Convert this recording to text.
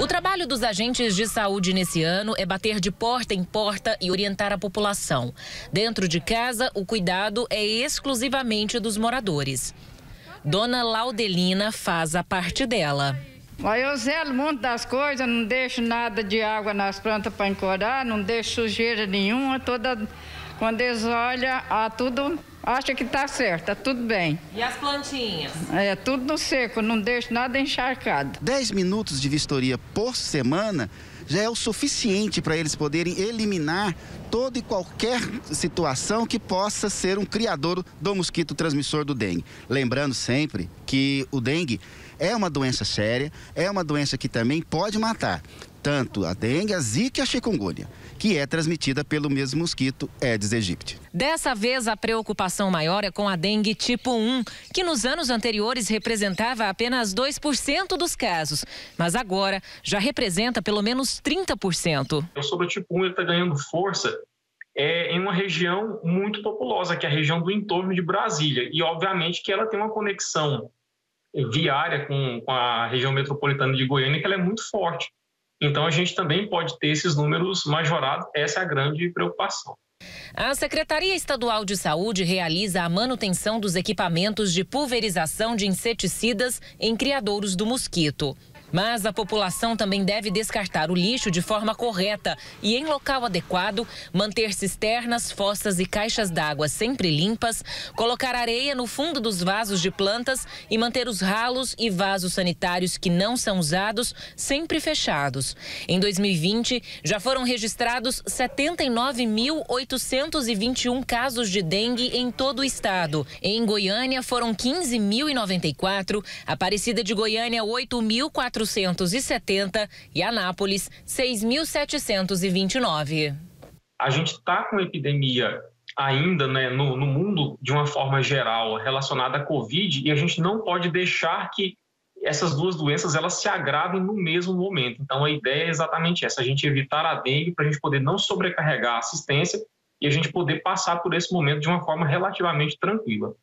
O trabalho dos agentes de saúde nesse ano é bater de porta em porta e orientar a população. Dentro de casa, o cuidado é exclusivamente dos moradores. Dona Laudelina faz a parte dela. Eu zelo muito das coisas, não deixo nada de água nas plantas para encorar, não deixo sujeira nenhuma. Toda, quando eles olham, ah, tudo acha que está certo, está tudo bem. E as plantinhas? É, tudo no seco, não deixo nada encharcado. 10 minutos de vistoria por semana já é o suficiente para eles poderem eliminar toda e qualquer situação que possa ser um criador do mosquito transmissor do dengue. Lembrando sempre que o dengue é uma doença séria, é uma doença que também pode matar tanto a dengue, a zika e a chikungunya, que é transmitida pelo mesmo mosquito Aedes aegypti. Dessa vez, a preocupação maior é com a dengue tipo 1, que nos anos anteriores representava apenas 2% dos casos, mas agora já representa pelo menos 30%. O sobre o tipo 1 está ganhando força é, em uma região muito populosa, que é a região do entorno de Brasília. E, obviamente, que ela tem uma conexão viária com, com a região metropolitana de Goiânia, que ela é muito forte. Então, a gente também pode ter esses números majorados, essa é a grande preocupação. A Secretaria Estadual de Saúde realiza a manutenção dos equipamentos de pulverização de inseticidas em criadouros do mosquito. Mas a população também deve descartar o lixo de forma correta e em local adequado, manter cisternas, fossas e caixas d'água sempre limpas, colocar areia no fundo dos vasos de plantas e manter os ralos e vasos sanitários que não são usados sempre fechados. Em 2020, já foram registrados 79.821 casos de dengue em todo o estado. Em Goiânia foram 15.094, Aparecida de Goiânia 8.400 470 e Anápolis 6.729. A gente está com epidemia ainda né, no, no mundo de uma forma geral relacionada à Covid e a gente não pode deixar que essas duas doenças elas se agravem no mesmo momento. Então a ideia é exatamente essa, a gente evitar a dengue para a gente poder não sobrecarregar a assistência e a gente poder passar por esse momento de uma forma relativamente tranquila.